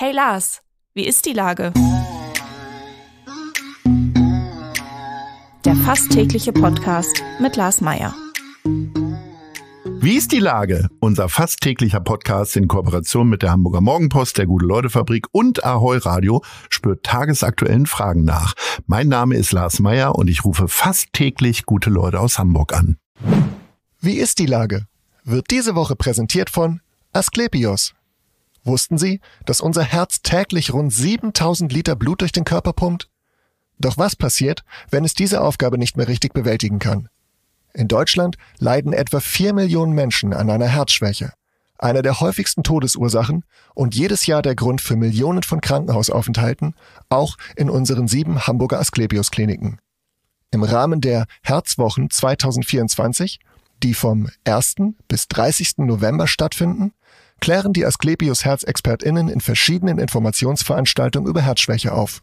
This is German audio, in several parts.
Hey Lars, wie ist die Lage? Der fast tägliche Podcast mit Lars Meier. Wie ist die Lage? Unser fast täglicher Podcast in Kooperation mit der Hamburger Morgenpost, der Gute-Leute-Fabrik und Ahoi Radio spürt tagesaktuellen Fragen nach. Mein Name ist Lars Meier und ich rufe fast täglich gute Leute aus Hamburg an. Wie ist die Lage? Wird diese Woche präsentiert von Asklepios. Wussten Sie, dass unser Herz täglich rund 7000 Liter Blut durch den Körper pumpt? Doch was passiert, wenn es diese Aufgabe nicht mehr richtig bewältigen kann? In Deutschland leiden etwa 4 Millionen Menschen an einer Herzschwäche, einer der häufigsten Todesursachen und jedes Jahr der Grund für Millionen von Krankenhausaufenthalten, auch in unseren sieben Hamburger Asklepios-Kliniken. Im Rahmen der Herzwochen 2024, die vom 1. bis 30. November stattfinden, klären die Asklepios Herzexpertinnen in verschiedenen Informationsveranstaltungen über Herzschwäche auf.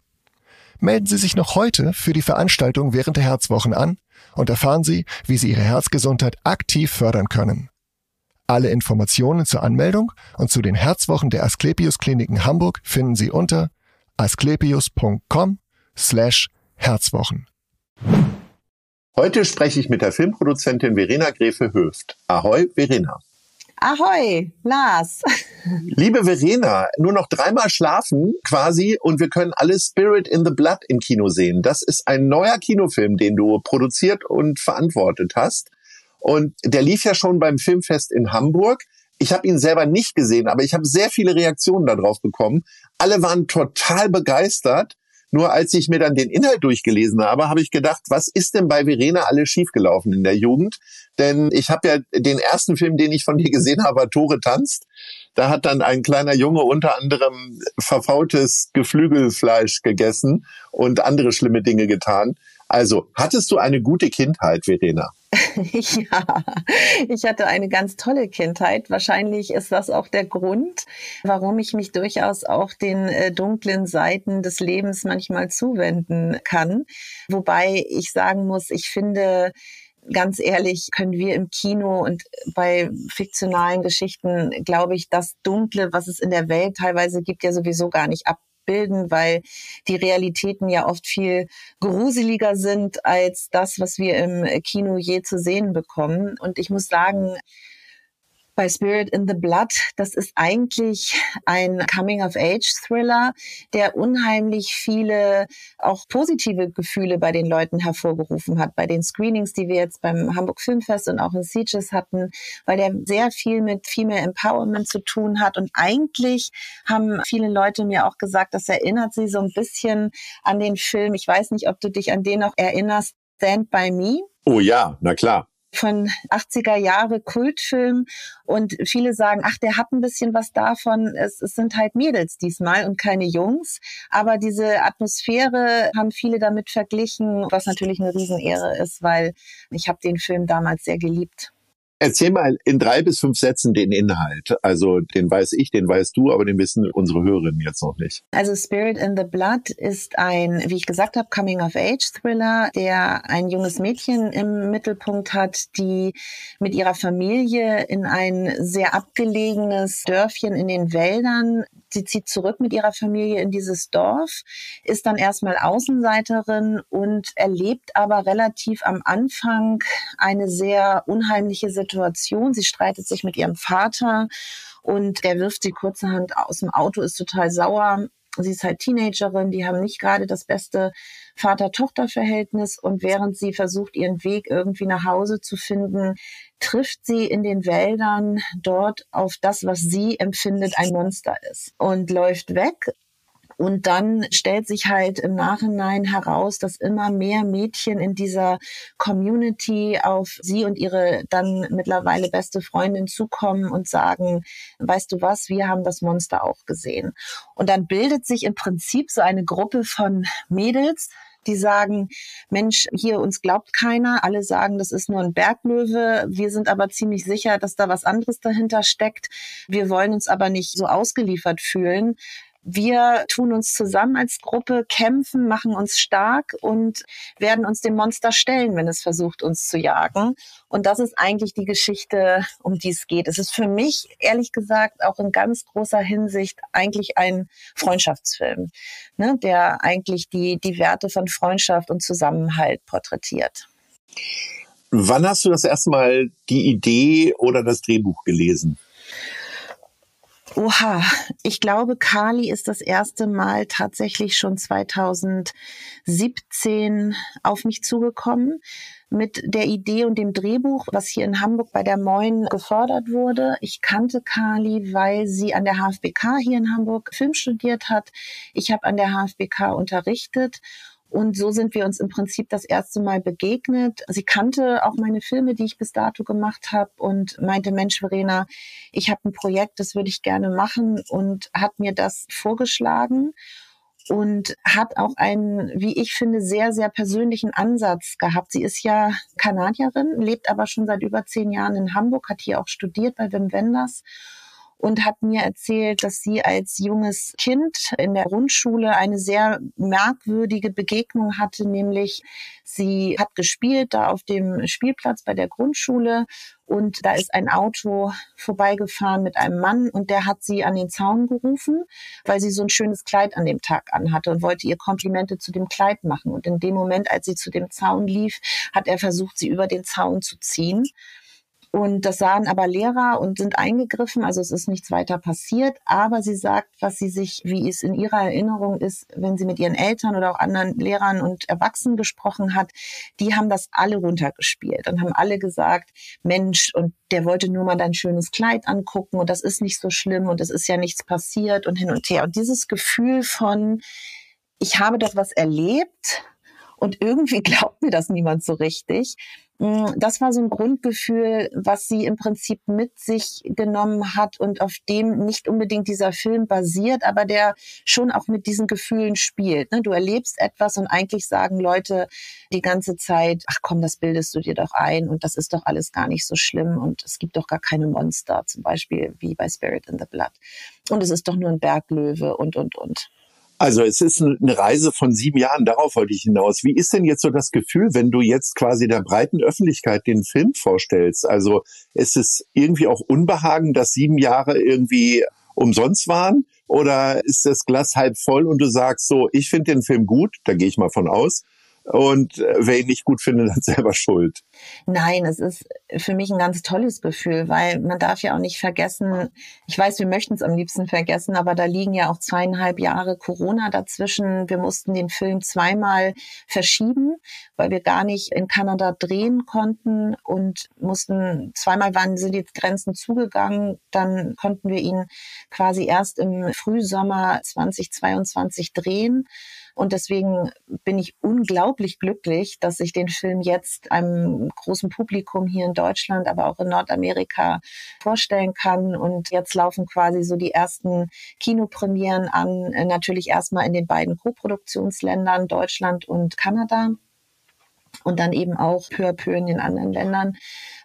Melden Sie sich noch heute für die Veranstaltung während der Herzwochen an und erfahren Sie, wie Sie Ihre Herzgesundheit aktiv fördern können. Alle Informationen zur Anmeldung und zu den Herzwochen der Asklepios Kliniken Hamburg finden Sie unter asklepios.com slash Herzwochen. Heute spreche ich mit der Filmproduzentin Verena Gräfe-Höft. Ahoi, Verena. Ahoi, Lars. Liebe Verena, nur noch dreimal schlafen quasi und wir können alle Spirit in the Blood im Kino sehen. Das ist ein neuer Kinofilm, den du produziert und verantwortet hast. Und der lief ja schon beim Filmfest in Hamburg. Ich habe ihn selber nicht gesehen, aber ich habe sehr viele Reaktionen darauf bekommen. Alle waren total begeistert. Nur als ich mir dann den Inhalt durchgelesen habe, habe ich gedacht, was ist denn bei Verena alles schiefgelaufen in der Jugend? Denn ich habe ja den ersten Film, den ich von dir gesehen habe, Tore tanzt. Da hat dann ein kleiner Junge unter anderem verfaultes Geflügelfleisch gegessen und andere schlimme Dinge getan. Also, hattest du eine gute Kindheit, Verena? ja, ich hatte eine ganz tolle Kindheit. Wahrscheinlich ist das auch der Grund, warum ich mich durchaus auch den äh, dunklen Seiten des Lebens manchmal zuwenden kann. Wobei ich sagen muss, ich finde, ganz ehrlich, können wir im Kino und bei fiktionalen Geschichten, glaube ich, das Dunkle, was es in der Welt teilweise gibt, ja sowieso gar nicht ab bilden, weil die Realitäten ja oft viel gruseliger sind als das, was wir im Kino je zu sehen bekommen. Und ich muss sagen, bei Spirit in the Blood. Das ist eigentlich ein Coming-of-Age-Thriller, der unheimlich viele auch positive Gefühle bei den Leuten hervorgerufen hat. Bei den Screenings, die wir jetzt beim Hamburg Filmfest und auch in Sieges hatten, weil der sehr viel mit Female Empowerment zu tun hat. Und eigentlich haben viele Leute mir auch gesagt, das erinnert sie so ein bisschen an den Film. Ich weiß nicht, ob du dich an den noch erinnerst. Stand by Me. Oh ja, na klar von 80er Jahre Kultfilm und viele sagen, ach, der hat ein bisschen was davon. Es, es sind halt Mädels diesmal und keine Jungs. Aber diese Atmosphäre haben viele damit verglichen, was natürlich eine Riesenehre ist, weil ich habe den Film damals sehr geliebt. Erzähl mal in drei bis fünf Sätzen den Inhalt. Also den weiß ich, den weißt du, aber den wissen unsere Hörerinnen jetzt noch nicht. Also Spirit in the Blood ist ein, wie ich gesagt habe, Coming-of-Age-Thriller, der ein junges Mädchen im Mittelpunkt hat, die mit ihrer Familie in ein sehr abgelegenes Dörfchen in den Wäldern sie zieht zurück mit ihrer Familie in dieses Dorf, ist dann erstmal Außenseiterin und erlebt aber relativ am Anfang eine sehr unheimliche Situation. Sie streitet sich mit ihrem Vater und der wirft sie kurzerhand aus dem Auto, ist total sauer. Sie ist halt Teenagerin, die haben nicht gerade das beste Vater-Tochter-Verhältnis und während sie versucht, ihren Weg irgendwie nach Hause zu finden, trifft sie in den Wäldern dort auf das, was sie empfindet, ein Monster ist und läuft weg. Und dann stellt sich halt im Nachhinein heraus, dass immer mehr Mädchen in dieser Community auf sie und ihre dann mittlerweile beste Freundin zukommen und sagen, weißt du was, wir haben das Monster auch gesehen. Und dann bildet sich im Prinzip so eine Gruppe von Mädels, die sagen, Mensch, hier uns glaubt keiner. Alle sagen, das ist nur ein Berglöwe. Wir sind aber ziemlich sicher, dass da was anderes dahinter steckt. Wir wollen uns aber nicht so ausgeliefert fühlen wir tun uns zusammen als Gruppe, kämpfen, machen uns stark und werden uns dem Monster stellen, wenn es versucht, uns zu jagen. Und das ist eigentlich die Geschichte, um die es geht. Es ist für mich, ehrlich gesagt, auch in ganz großer Hinsicht eigentlich ein Freundschaftsfilm, ne, der eigentlich die, die Werte von Freundschaft und Zusammenhalt porträtiert. Wann hast du das erste Mal die Idee oder das Drehbuch gelesen? Oha, ich glaube, Kali ist das erste Mal tatsächlich schon 2017 auf mich zugekommen mit der Idee und dem Drehbuch, was hier in Hamburg bei der Moin gefördert wurde. Ich kannte Kali, weil sie an der HFBK hier in Hamburg Film studiert hat. Ich habe an der HFBK unterrichtet und so sind wir uns im Prinzip das erste Mal begegnet. Sie kannte auch meine Filme, die ich bis dato gemacht habe und meinte, Mensch, Verena, ich habe ein Projekt, das würde ich gerne machen und hat mir das vorgeschlagen und hat auch einen, wie ich finde, sehr, sehr persönlichen Ansatz gehabt. Sie ist ja Kanadierin, lebt aber schon seit über zehn Jahren in Hamburg, hat hier auch studiert bei Wim Wenders und hat mir erzählt, dass sie als junges Kind in der Grundschule eine sehr merkwürdige Begegnung hatte, nämlich sie hat gespielt da auf dem Spielplatz bei der Grundschule und da ist ein Auto vorbeigefahren mit einem Mann und der hat sie an den Zaun gerufen, weil sie so ein schönes Kleid an dem Tag anhatte und wollte ihr Komplimente zu dem Kleid machen. Und in dem Moment, als sie zu dem Zaun lief, hat er versucht, sie über den Zaun zu ziehen. Und das sahen aber Lehrer und sind eingegriffen, also es ist nichts weiter passiert. Aber sie sagt, was sie sich, wie es in ihrer Erinnerung ist, wenn sie mit ihren Eltern oder auch anderen Lehrern und Erwachsenen gesprochen hat, die haben das alle runtergespielt und haben alle gesagt, Mensch, und der wollte nur mal dein schönes Kleid angucken und das ist nicht so schlimm und es ist ja nichts passiert und hin und her. Und dieses Gefühl von, ich habe doch was erlebt und irgendwie glaubt mir das niemand so richtig das war so ein Grundgefühl, was sie im Prinzip mit sich genommen hat und auf dem nicht unbedingt dieser Film basiert, aber der schon auch mit diesen Gefühlen spielt. Ne? Du erlebst etwas und eigentlich sagen Leute die ganze Zeit, ach komm, das bildest du dir doch ein und das ist doch alles gar nicht so schlimm und es gibt doch gar keine Monster, zum Beispiel wie bei Spirit in the Blood. Und es ist doch nur ein Berglöwe und, und, und. Also es ist eine Reise von sieben Jahren, darauf wollte ich hinaus. Wie ist denn jetzt so das Gefühl, wenn du jetzt quasi der breiten Öffentlichkeit den Film vorstellst? Also ist es irgendwie auch Unbehagen, dass sieben Jahre irgendwie umsonst waren? Oder ist das Glas halb voll und du sagst so, ich finde den Film gut, da gehe ich mal von aus, und äh, wer ihn nicht gut findet, hat selber Schuld. Nein, es ist für mich ein ganz tolles Gefühl, weil man darf ja auch nicht vergessen, ich weiß, wir möchten es am liebsten vergessen, aber da liegen ja auch zweieinhalb Jahre Corona dazwischen. Wir mussten den Film zweimal verschieben, weil wir gar nicht in Kanada drehen konnten und mussten, zweimal waren, sind die Grenzen zugegangen, dann konnten wir ihn quasi erst im Frühsommer 2022 drehen. Und deswegen bin ich unglaublich glücklich, dass ich den Film jetzt einem großen Publikum hier in Deutschland, aber auch in Nordamerika vorstellen kann. Und jetzt laufen quasi so die ersten Kinopremieren an, natürlich erstmal in den beiden Co-Produktionsländern Deutschland und Kanada und dann eben auch peu à peu in den anderen Ländern.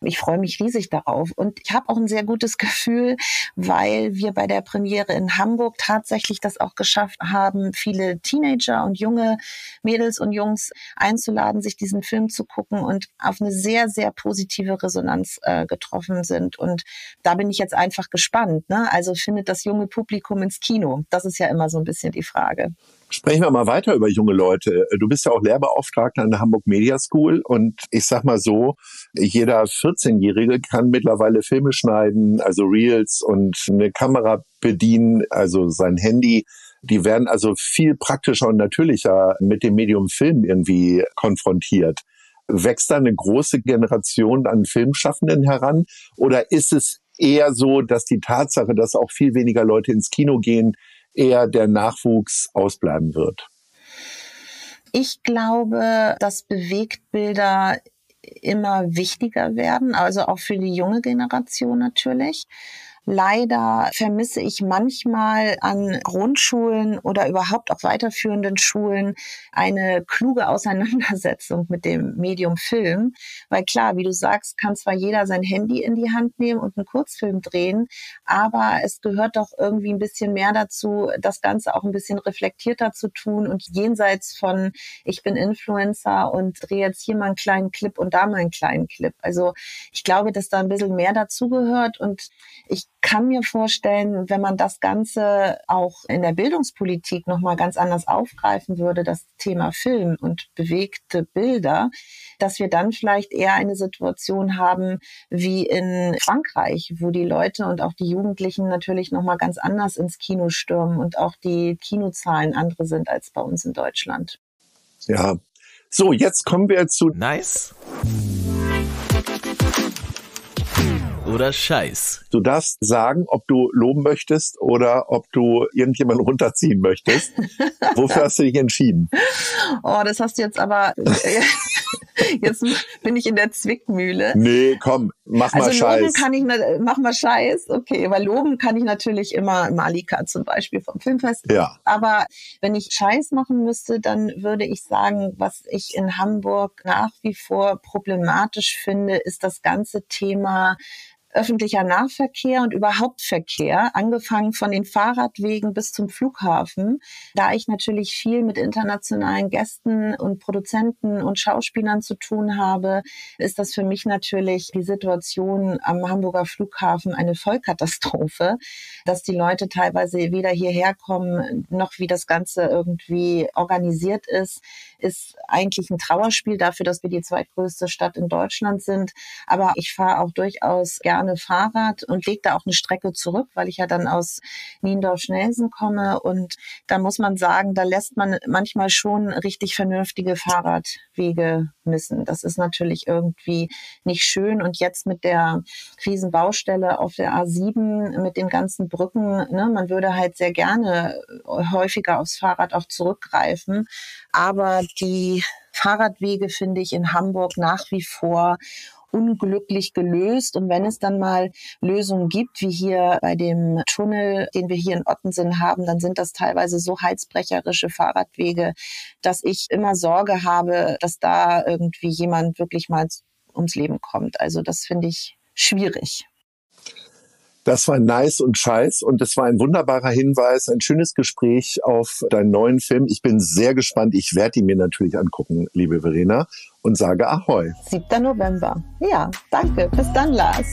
Ich freue mich riesig darauf. Und ich habe auch ein sehr gutes Gefühl, weil wir bei der Premiere in Hamburg tatsächlich das auch geschafft haben, viele Teenager und junge Mädels und Jungs einzuladen, sich diesen Film zu gucken und auf eine sehr, sehr positive Resonanz äh, getroffen sind. Und da bin ich jetzt einfach gespannt. Ne? Also findet das junge Publikum ins Kino? Das ist ja immer so ein bisschen die Frage. Sprechen wir mal weiter über junge Leute. Du bist ja auch Lehrbeauftragter an der Hamburg Media School und ich sag mal so, jeder 14-Jährige kann mittlerweile Filme schneiden, also Reels und eine Kamera bedienen, also sein Handy. Die werden also viel praktischer und natürlicher mit dem Medium Film irgendwie konfrontiert. Wächst da eine große Generation an Filmschaffenden heran? Oder ist es eher so, dass die Tatsache, dass auch viel weniger Leute ins Kino gehen, eher der Nachwuchs ausbleiben wird? Ich glaube, dass Bewegtbilder immer wichtiger werden, also auch für die junge Generation natürlich. Leider vermisse ich manchmal an Grundschulen oder überhaupt auch weiterführenden Schulen eine kluge Auseinandersetzung mit dem Medium Film. Weil klar, wie du sagst, kann zwar jeder sein Handy in die Hand nehmen und einen Kurzfilm drehen, aber es gehört doch irgendwie ein bisschen mehr dazu, das Ganze auch ein bisschen reflektierter zu tun und jenseits von ich bin Influencer und drehe jetzt hier mal einen kleinen Clip und da mal einen kleinen Clip. Also ich glaube, dass da ein bisschen mehr dazugehört und ich kann mir vorstellen, wenn man das Ganze auch in der Bildungspolitik nochmal ganz anders aufgreifen würde, das Thema Film und bewegte Bilder, dass wir dann vielleicht eher eine Situation haben wie in Frankreich, wo die Leute und auch die Jugendlichen natürlich nochmal ganz anders ins Kino stürmen und auch die Kinozahlen andere sind als bei uns in Deutschland. Ja. So, jetzt kommen wir zu Nice oder Scheiß? Du darfst sagen, ob du loben möchtest oder ob du irgendjemanden runterziehen möchtest. Wofür hast du dich entschieden? Oh, das hast du jetzt aber. Jetzt bin ich in der Zwickmühle. Nee, komm, mach mal also Scheiß. Loben kann ich, mach mal Scheiß, okay, weil loben kann ich natürlich immer Malika zum Beispiel vom Filmfest. Ja. Aber wenn ich Scheiß machen müsste, dann würde ich sagen, was ich in Hamburg nach wie vor problematisch finde, ist das ganze Thema öffentlicher Nahverkehr und überhaupt Verkehr, angefangen von den Fahrradwegen bis zum Flughafen. Da ich natürlich viel mit internationalen Gästen und Produzenten und Schauspielern zu tun habe, ist das für mich natürlich die Situation am Hamburger Flughafen eine Vollkatastrophe, dass die Leute teilweise weder hierher kommen, noch wie das Ganze irgendwie organisiert ist, ist eigentlich ein Trauerspiel dafür, dass wir die zweitgrößte Stadt in Deutschland sind. Aber ich fahre auch durchaus gerne gerne Fahrrad und lege da auch eine Strecke zurück, weil ich ja dann aus Niendorf-Schnelsen komme. Und da muss man sagen, da lässt man manchmal schon richtig vernünftige Fahrradwege missen. Das ist natürlich irgendwie nicht schön. Und jetzt mit der Krisenbaustelle auf der A7, mit den ganzen Brücken, ne, man würde halt sehr gerne häufiger aufs Fahrrad auch zurückgreifen. Aber die Fahrradwege finde ich in Hamburg nach wie vor unglücklich gelöst. Und wenn es dann mal Lösungen gibt, wie hier bei dem Tunnel, den wir hier in Ottensen haben, dann sind das teilweise so heizbrecherische Fahrradwege, dass ich immer Sorge habe, dass da irgendwie jemand wirklich mal ums Leben kommt. Also das finde ich schwierig. Das war nice und scheiß und es war ein wunderbarer Hinweis, ein schönes Gespräch auf deinen neuen Film. Ich bin sehr gespannt. Ich werde ihn mir natürlich angucken, liebe Verena, und sage Ahoi. 7. November. Ja, danke. Bis dann, Lars.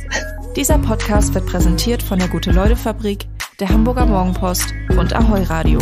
Dieser Podcast wird präsentiert von der Gute-Leute-Fabrik, der Hamburger Morgenpost und Ahoi Radio.